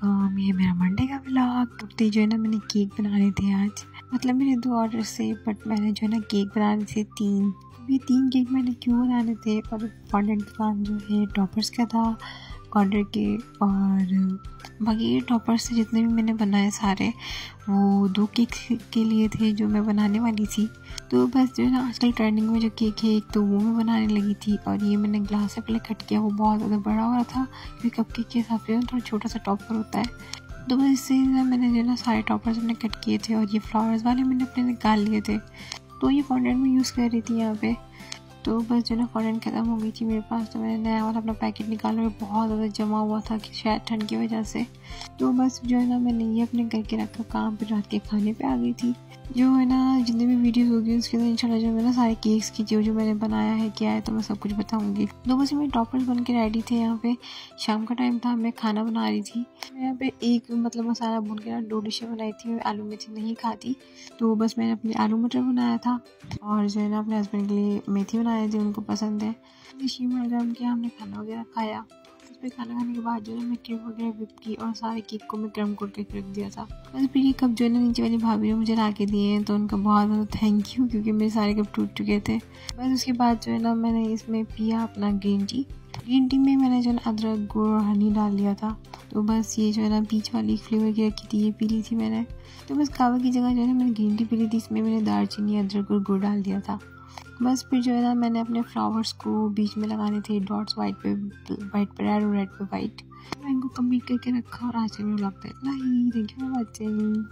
um, ये मेरा Monday का ब्लॉग कुर्ती जो है ना मैंने केक बनाने थे आज। मतलब मेरे दो ऑर्डर से बट मैंने जो है ना केक बनाने थे तीन। ये तीन केक मैंने क्यों बनाने थे? और फॉन्डेंट प्लान जो है टॉपर्स का था। ऑर्डर के और बाकी ये टॉपर्स से जितने भी मैंने बनाए सारे, वो दो केक के लिए थे जो मैं बनाने वाली थी। तो बस जो है ना, आजकल ट्रेंडिंग में जो केक है, एक तो वो मैं बनाने लगी थी और ये मैंने ग्लास से पहले कट किया, वो बहुत ज़्यादा बड़ा हो रहा था, क्योंकि कप केक के हिसाब से थोड़ा छोटा सा टॉपर होता है। तो बस इससे मैंने जो है ना सारे टॉपर्स अपने कट किए थे और ये फ्लावर्स वाले मैंने अपने निकाल लिए थे। तो ये फॉन्डेंट में यूज़ कर रही थी यहाँ पे। तो बस जो ना फॉन्डेंट ख़त्म हो गई थी मेरे पास तो मैंने नया वाला अपना पैकेट निकाला और बहुत ज़्यादा जमा हुआ था कि शायद ठंड की वजह से। तो बस जो है ना, मैंने ये अपने करके रखा काम, फिर रात के खाने पे आ गई थी। जो है ना, जितनी भी वीडियोस होगी, उसके अंदर इंशाल्लाह जो है ना, सारे केक्स की जो जो मैंने बनाया है, क्या है तो मैं सब कुछ बताऊँगी। तो बस मेरे टॉपर्स बन के रेडी थे यहाँ पे। शाम का टाइम था, मैं खाना बना रही थी। मैं यहाँ पे एक मतलब मसाला भून के ना, दो डिशें बनाई थी, मैं आलू मेथी नहीं खाती। तो बस मैंने अपने आलू मटर बनाया था, और जो है ना, अपने हस्बैंड के लिए मेथी बनाए थे, उनको पसंद है। शीमर गर्म किया हमने खाना वगैरह खाया। पे खाना खाने के बाद जो है मैं केक वगैरह विप की और सारे केक को मैं गर्म करके रख दिया था। बस फिर ये कप जो है ना, नीचे वाली भाभी ने मुझे ला के दिए हैं तो उनका बहुत ज़्यादा थैंक यू क्योंकि मेरे सारे कप टूट चुके थे। बस उसके बाद जो है ना, मैंने इसमें पिया अपना ग्रीन टी ग्रीन टी में मैंने जो है अदरक, गुड़ और हनी डाल लिया था। तो बस ये जो है ना बीच वाली फ्लेवर की रखी थी, ये पी ली थी मैंने। तो बस कावा की जगह जो है ना, मैंने ग्रीन टी पी ली थी। इसमें मैंने दालचीनी, अदरक और गुड़ डाल दिया था। बस फिर जो है ना, मैंने अपने फ्लावर्स को बीच में लगाने थे डॉट्स वाइट पे वाइट पे रेड और रेड पे वाइट मैं इनको कंप्लीट करके रखा और आज मैं ब्लॉग पे इतना ही थैंक यू फॉर वॉचिंग